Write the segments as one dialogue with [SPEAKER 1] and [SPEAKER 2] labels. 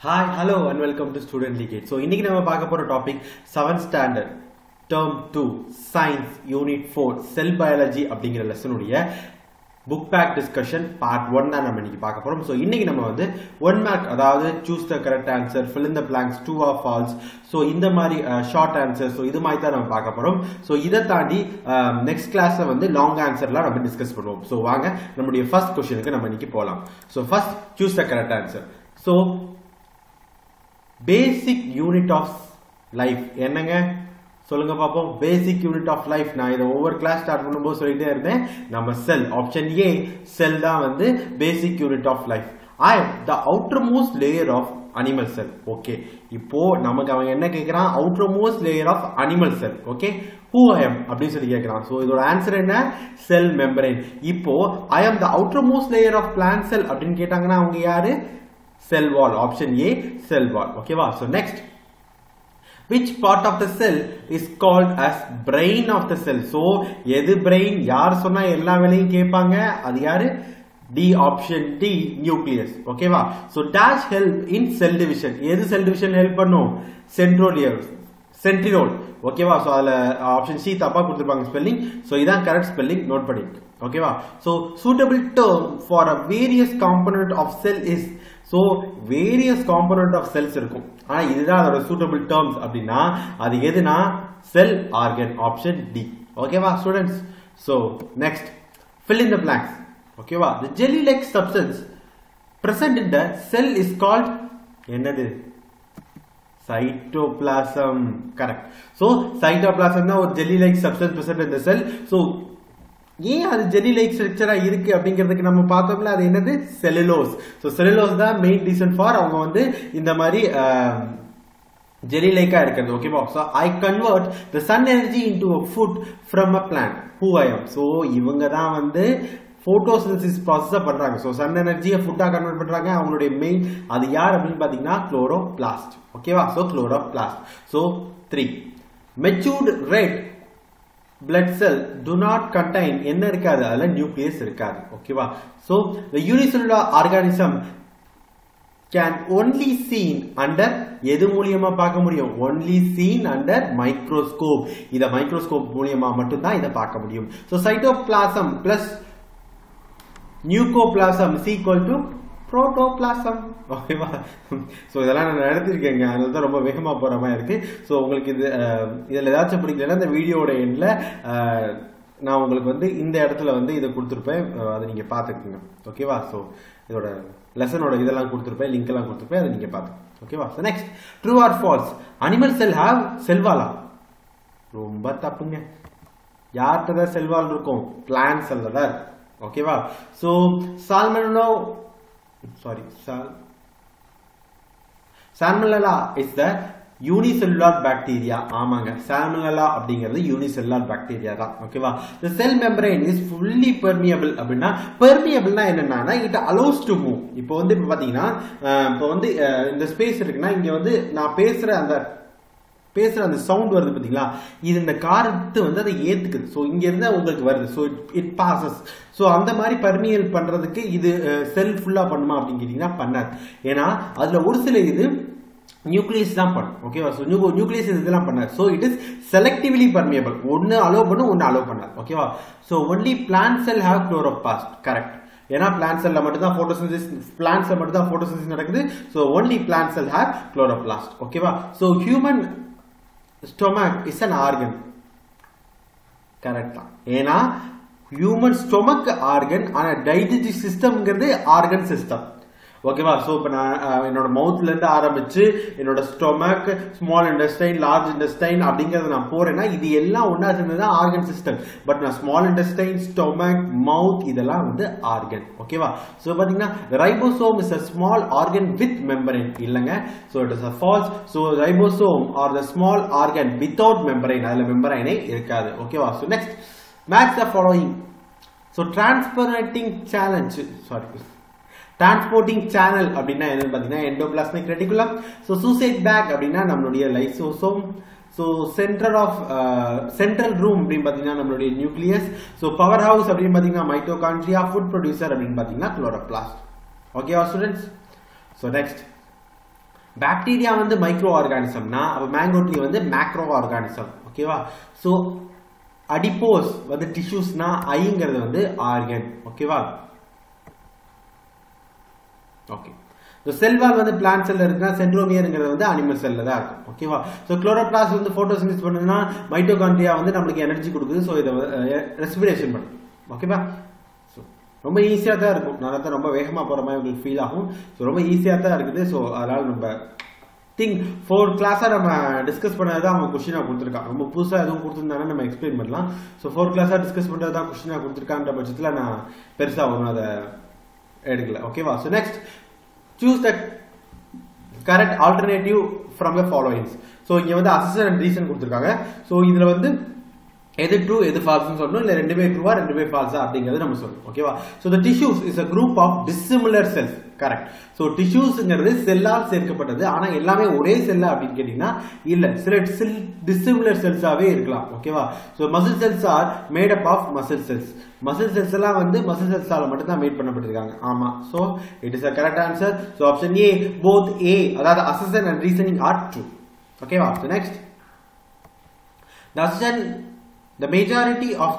[SPEAKER 1] Hi hello and welcome to student லீகேட் so இன்னைக்கு நம்ம பார்க்க போகிற topic seventh standard term two science unit four cell biology அப்படிங்கிற லெசனுடைய book back discussion part one தான் நம்ம இன்னைக்கு பார்க்க போகிறோம் ஸோ இன்னைக்கு நம்ம வந்து ஒன் மார்க் அதாவது choose the correct answer fill in the blanks true or false so இந்த மாதிரி ஷார்ட் ஆன்சர் ஸோ இது மாதிரி தான் நம்ம பார்க்க போகிறோம் ஸோ இதை தாண்டி um, நெக்ஸ்ட் கிளாஸ்ல வந்து லாங் ஆன்சர்லாம் நம்ம டிஸ்கஸ் பண்ணுவோம். ஸோ வாங்க நம்முடைய ஃபர்ஸ்ட் கொஸ்டினுக்கு நம்ம இன்னைக்கு போகலாம் so first choose the correct answer so basic unit of life என்னங்க? சொல்லுங்க பார்ப்போம் பேசிக் யூனிட் ஆஃப் லைஃப் நான் இதை ஒவ்வொரு கிளாஸ் ஸ்டார்ட் பண்ணும்போது சொல்லிட்டே இருந்தேன். நம்ம செல் ஆப்ஷன் ஏ செல் தான் வந்து basic unit of life I the outermost layer of animal cell okay இப்போ நமக்கு அவன் என்ன கேட்கிறான் outermost layer of animal cell okay who I am அப்படின்னு சொல்லி கேட்கிறான் ஸோ இதோட ஆன்சர் என்ன? செல் மெம்பரைன் இப்போ I am the outermost layer of plant cell அப்படின்னு கேட்டாங்கன்னா அவங்க யாரு? செல் வால் ஆப்ஷன் ஏ செல் வால் ஓகேவா so next which part of the cell is called as brain of the cell so எது brain? யார் சொன்னா எல்லா வேலையும் கேட்பாங்க? அது யாரு? டி ஆப்ஷன் டி நியூக்ளியஸ் ஓகேவா so dash help in cell division எது செல் டிவிஷன் ஹெல்ப் பண்ணும்? சென்ட்ரோலியர் சென்ட்ரிரோல் ஓகேவா ஸோ அதில் ஆப்ஷன் சி தப்பா கொடுத்துருப்பாங்க ஸ்பெல்லிங் ஸோ இதான் கரெக்ட் ஸ்பெல்லிங் நோட் பண்ணிட்டு ஓகேவா so suitable term for a various component of cell is so various component of cells இருக்கும். ஆனால் இதுதான் அதோட சூட்டபிள் டேர்ம்ஸ் அப்படின்னா அது எதுனா செல் ஆர்கன் ஆப்ஷன் டி ஓகேவா students so next fill in the blanks. ஓகேவா the jelly like substance present in the cell is called என்னது? சைட்டோபிளாசம் கரெக்ட் ஸோ சைட்டோபிளாசம் தான் ஒரு ஜெல்லி லைக் சப்ஸ்டன்ஸ் பிரசன்ட் இந்த செல் so ஏன் அது ஜெல்லி லைக் ஸ்ட்ரக்சரா இருக்கு அப்படிங்கிறதுக்கு நம்ம பார்த்தோம்ல அது என்னது? செலுலோஸ் ஸோ செலுலோஸ் தான் மெயின் ரீசன் ஃபார் அவங்க வந்து இந்த மாதிரி ஜெல்லி லைக்கா இருக்கிறது ஓகேவா so I convert the sun energy into a food from a plant who I am so இவங்க தான் வந்து போட்டோசிந்தசிஸ் ப்ராசஸை பண்றாங்க. ஸோ சன் எனர்ஜியை ஃபுட்டா கன்வெர்ட் பண்றாங்க. அவங்களுடைய மெயின் அது யார் அப்படின்னு பாத்தீங்கன்னா குளோரோ பிளாஸ்ட் ஓகேவா so chloroplast so three matured red blood cell do not contain என்ன இருக்காது? அதுல நியூக்ளியஸ் இருக்காது. ஓகேவா so the unicellular organism can only seen under எது மூலியமா பார்க்க முடியும்? ஒன்லி சீன் அண்டர் மைக்ரோஸ்கோப் இதை மைக்ரோஸ்கோப் மூலியமா மட்டும்தான் இதை பார்க்க முடியும். So cytoplasm plus nucleoplasm is equal to protoplasm ஓகேவா? ஸோ இதெல்லாம் நான் நடத்திருக்கேங்க. அதனால தான் ரொம்ப வேகமாக போகிற மாதிரி இருக்கு. ஸோ உங்களுக்கு இது இதில் ஏதாச்சும் பிடிக்கலன்னா இந்த வீடியோட எண்ணில் நான் உங்களுக்கு வந்து இந்த இடத்துல வந்து இதை கொடுத்துருப்பேன். அதை நீங்கள் பார்த்துக்குங்க. ஓகேவா? ஸோ இதோட லெசனோட இதெல்லாம் கொடுத்துருப்பேன். லிங்க் எல்லாம் கொடுத்துருப்பேன். அதை நீங்கள் பார்த்து ஓகேவா? So next true or false animal cell have செல்வாலா ரொம்ப தப்புங்க. யார்கிட்ட தான் செல்வால் இருக்கும்? பிளான்ஸ் செல்ல ஓகேவா? So சால்மனோ sorry salmonella is the unicellular bacteria ஆமாங்க. சால்மனலா அப்படிங்கிறது யூனிசெல்லுலார் பாக்டீரியா தான். ஓகேவா the cell membrane is fully permeable அப்படின்னா பெர்மியபிள்னா என்னன்னா இட் அலோஸ் டு மூவ் இப்போ வந்து இப்போ பார்த்தீங்கன்னா இப்போ வந்து இந்த ஸ்பேஸ் இருக்குன்னா இங்கே வந்து நான் பேசுகிற அந்த பேசுகிற அந்த சவுண்ட் வருது பார்த்தீங்களா இது இந்த காரத்து வந்து அதை ஏற்றுக்குது ஸோ இங்கேருந்து உங்களுக்கு வருது. ஸோ இட் பாசஸ் ஸோ அந்த மாதிரி பர்மியல் பண்ணுறதுக்கு இது செல் ஃபுல்லாக பண்ணுமா அப்படின்னு கேட்டிங்கன்னா பண்ணாது. ஏன்னா அதில் ஒரு சில இது நியூக்ளியஸ் தான் பண்ணும். ஓகேவா ஸோ நியூ நியூக்ளியஸ் இதெல்லாம் பண்ணாது. So it is selectively permeable ஒன்று அலோவ் பண்ணும் ஒன்று அலோவ் பண்ணாது. ஓகேவா so only plant cell have chloroplast correct ஏன்னா பிளான் செல்ல மட்டும் தான் போட்டோசிந்தசிஸ் பிளான்ட்ஸ்ல மட்டும் தான் போட்டோசிந்தசிஸ் நடக்குது. So only plant cell have chloroplast ஓகேவா so human stomach is an organ correct தான் ஏன்னா ஹியூமன் ஸ்டொமக் ஆர்கன் ஆனா டைஜஸ்டிவ் சிஸ்டம்ங்கிறது ஆர்கன் சிஸ்டம் ஓகேவா ஸோ இப்போ நான் என்னோட மவுத்லேருந்து ஆரம்பித்து ஆரம்பிச்சு என்னோட stomach small intestine large intestine அப்படிங்கறத நான் போறேன்னா இது எல்லாம் ஒன்றா சேர்ந்தது தான் ஆர்கன் சிஸ்டம் பட் நான் ஸ்மால் இண்டஸ்டைன் ஸ்டொமக் மவுத் இதெல்லாம் வந்து ஆர்கன் ஓகேவா ஸோ பார்த்தீங்கன்னா ribosome is a small organ with membrane இல்லைங்க. So it is a false so ribosome are the small organ without membrane அதில் மெம்பரைனே இருக்காது. ஓகேவா so next match the following so transporting challenge sorry transporting channel அப்படின்னா என்னன்னு பார்த்தீங்கன்னா endoplasmic reticulum so suicide bag அப்படின்னா நம்மளுடைய lysosome so centre of central room அப்படின்னு பார்த்தீங்கன்னா நம்மளுடைய நியூக்ளியஸ் ஸோ பவர் ஹவுஸ் அப்படின்னு பார்த்தீங்கன்னா மைட்டோகான்ட்ரியா ஃபுட் ப்ரொடியூசர் அப்படின்னு பார்த்தீங்கன்னா குளோரோபிளாஸ்ட் ஓகேவா ஸ்டூடெண்ட்ஸ் ஸோ நெக்ஸ்ட் பாக்டீரியா வந்து மைக்ரோ ஆர்கானிசம்னா அப்போ மேங்கோ ட்ரீ வந்து மேக்ரோ ஆர்கானிசம் ஓகேவா ஸோ அடிப்போஸ் வந்து டிஷ்யூஸ்னா ஐங்கிறது வந்து ஆர்கன் ஓகேவா ஓகே ஸோ செல்வால் வந்து பிளான்ட் செல்ல இருக்குன்னா சென்ட்ரோமியருங்கிறது வந்து அனிமல் செல்ல தான் இருக்கும். ஓகேவா ஸோ குளோரோபிளாஸ் வந்து ஃபோட்டோசின்ஸ் பண்ணுதுன்னா மைட்டோகாண்ட்ரியா வந்து நம்மளுக்கு எனர்ஜி கொடுக்குது. ஸோ இதை ரெஸ்பிரேஷன் பண்ணும் ஓகேவா ஸோ ரொம்ப ஈஸியாக தான் இருக்கும். நல்லா தான் ரொம்ப வேகமாக போகிற மாதிரி உங்களுக்கு ஃபீல் ஆகும். ஸோ ரொம்ப ஈஸியாக தான் இருக்குது. ஸோ அதனால் நம்ம திங்க் ஃபோர் கிளாஸாக நம்ம டிஸ்கஸ் பண்ணது தான் அவங்க கொஷினாக கொடுத்துருக்கான் ரொம்ப புதுசாக எதுவும் கொடுத்துருந்தாங்கன்னா நம்ம எக்ஸ்பிளைன் பண்ணலாம். ஸோ ஃபோர் கிளாஸாக டிஸ்கஸ் பண்ணுறது தான் கொஷினாக கொடுத்துருக்கான்ற பட்சத்தில் நான் பெருசாக ஒன்றும் அதை எடுக்கல. ஓகேவா so next choose the correct alternative from the followings so இங்கே வந்து அசசர் அண்ட் ரீசன் கொடுத்துருக்காங்க. ஸோ இதில் வந்து எது ட்ரூ எது ஃபால்ஸ்னு சொல்லணும் இல்லை ரெண்டுமே ட்ரூவா ரெண்டுமே ஃபால்ஸா அப்படிங்கிறது நம்ம சொல்லணும் ஓகேவா so the tissues is a group of dissimilar cells correct so டிஷ்யூஸ்ங்கிறது செல்லால் சேர்க்கப்பட்டது ஆனால் எல்லாமே ஒரே செல்லா அப்படின்னு கேட்டிங்கன்னா இல்லை. சில செல் டிசிமிலர் செல்ஸாகவே இருக்கலாம் ஓகேவா so muscle cells are made up of muscle cells muscle cells எல்லாம் வந்து மசில் செல்ஸால் மட்டும் தான் மேட் பண்ணப்பட்டிருக்காங்க. ஆமாம் so it is a correct answer so option A both A அதாவது assertion and reasoning are true ஓகேவா so next The assumption the majority of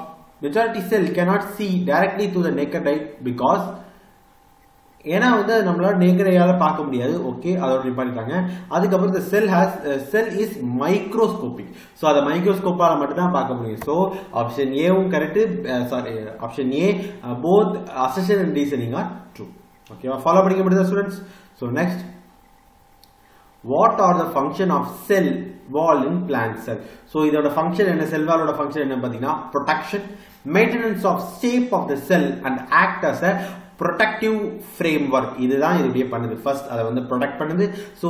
[SPEAKER 1] majority cell cannot see directly to the naked eye because ஏன்னா வந்து நம்மளால நேக்கரையால் பார்க்க முடியாது. Okay அதோட நிப்பாட்டிட்டாங்க. அதுக்கப்புறம் இந்த cell has cell is microscopic so அதை மைக்ரோஸ்கோப்பால மட்டும்தான் பார்க்க முடியும். ஸோ ஆப்ஷன் ஏவும் correct sorry option A both assertion and reasoning are true ஓகேவா ஃபாலோ பண்ணிக்க முடியுதா students so next what are the function of cell wall in plant cell so இதோட ஃபங்க்ஷன் என்ன? செல்வாலோட ஃபங்க்ஷன் என்ன பார்த்தீங்கன்னா protection maintenance of shape of the cell and act as a protective framework இதுதான் இதுடைய பண்ணுது. ஃபர்ஸ்ட் அதை வந்து ப்ரொடெக்ட் பண்ணுது. ஸோ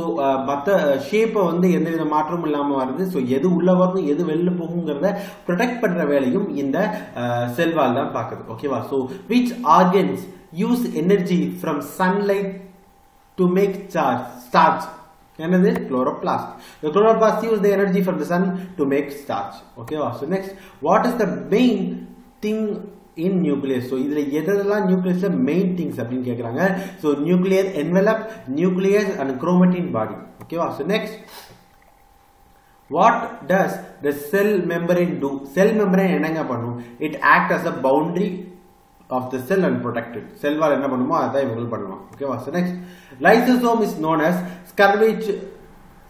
[SPEAKER 1] மற்ற ஷேப்பை வந்து எந்த வித மாற்றமும் இல்லாமல் வருது. ஸோ எது உள்ள வரணும் எது வெளில போகுங்கிறத ப்ரொடெக்ட் பண்ணுற வேலையும் இந்த செல்வால் தான் பார்க்குது. ஓகேவா so which organs use energy from sunlight to make charge starch என்னது chloroplast the chloroplast use the energy from the sun to make starch okay so next what is the main thing in nucleus so இதுல எதெல்லாம் நியூக்ளியஸ்ல main things அப்படின்னு கேக்குறாங்க so nuclear envelope nucleus and chromatin body okay so next what does the cell membrane do cell membrane என்னங்க பண்ணும் it act as a boundary of the cell and protect it செல் வால் என்ன பண்ணுமோ அதான் இவங்க பண்ணுவாங்க ஓகேவா so next lysosome is known as scavenge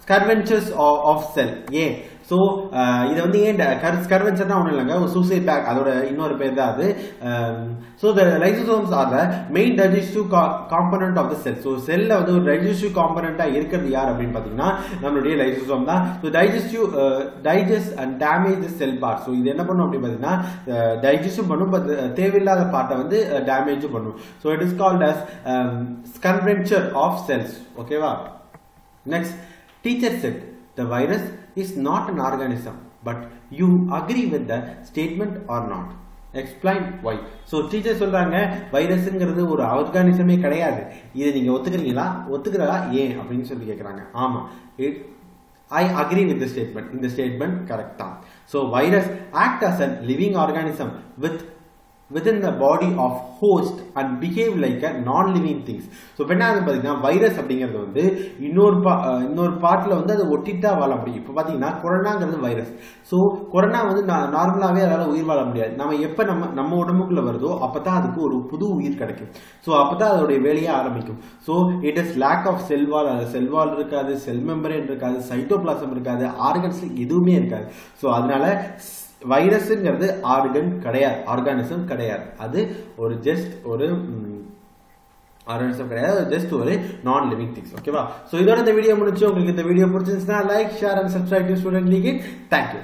[SPEAKER 1] scavengers of, of cell ஏன் So uh, இதை வந்து ஏன் கர் ஸ்கர்வென்ச்சர்னா ஒன்றும் இல்லைங்க. ஒரு சூசைட் பேக் அதோட இன்னொரு பேர் தான் அது. So the lysosomes are the main digestive component of the cell so செல்லில் வந்து ஒரு டைஜஸ்டிவ் காம்பனண்ட்டாக இருக்கிறது யார் அப்படின்னு பார்த்தீங்கன்னா நம்மளுடைய லைசோசோம் தான். So digestive digest and damage cell part so இது என்ன பண்ணும் அப்படின்னு பார்த்தீங்கன்னா uh, டைஜஸ்டும் பண்ணும். பட் uh, தேவையில்லாத பார்ட்டை வந்து டேமேஜும் பண்ணும். So it is called as scavenger of cells ஓகேவா next teacher said the virus is not an organism but you agree with the statement or not. Explain why so teacher சொல்கிறாங்க வைரஸ்ங்கிறது ஒரு ஆர்கானிசமே கிடையாது. இதை நீங்கள் ஒத்துக்கிறீங்களா? ஒத்துக்கிறதா ஏன்? அப்படின்னு சொல்லி கேட்குறாங்க ஆமாம் it I agree with the statement இந்த ஸ்டேட்மெண்ட் கரெக்டாக தான். So virus act as an living organism with within the body of host and behave like a non-living things. So இப்போ என்ன ஆகுது பார்த்தீங்கன்னா வைரஸ் அப்படிங்கிறது வந்து இன்னொரு பா இன்னொரு பார்ட்டில் வந்து அதை ஒட்டிட்டா வாழ முடியும். இப்போ பார்த்தீங்கன்னா கொரோனாங்கிறது வைரஸ் ஸோ கொரோனா வந்து நார்மலாகவே அதால் உயிர் வாழ முடியாது. நம்ம எப்போ நம்ம நம்ம உடம்புக்குள்ளே வருதோ அப்போ தான் அதுக்கு ஒரு புது உயிர் கிடைக்கும். ஸோ அப்போ தான் அதோடைய வேலையை ஆரம்பிக்கும். So it is lack of cell wall cell wall இருக்காது செல் மெம்பரேன் இருக்காது சைட்டோபிளாசம் இருக்காது ஆர்கன்ஸ் எதுவுமே இருக்காது. ஸோ அதனால வைரஸ்ங்கிறது ஆர்கன் கிடையாது ஆர்கானிசம் கிடையாது. அது ஒரு ஜஸ்ட் ஒரு ஆர்கானிசம் கிடையாது ஜஸ்ட் ஒரு நான் லிவிங் திங்ஸ் ஓகேவா ஸோ இதோட இந்த வீடியோ முடிச்சு உங்களுக்கு இந்த வீடியோ பிடிச்சிருந்துச்சுன்னா like share and subscribe student league thank you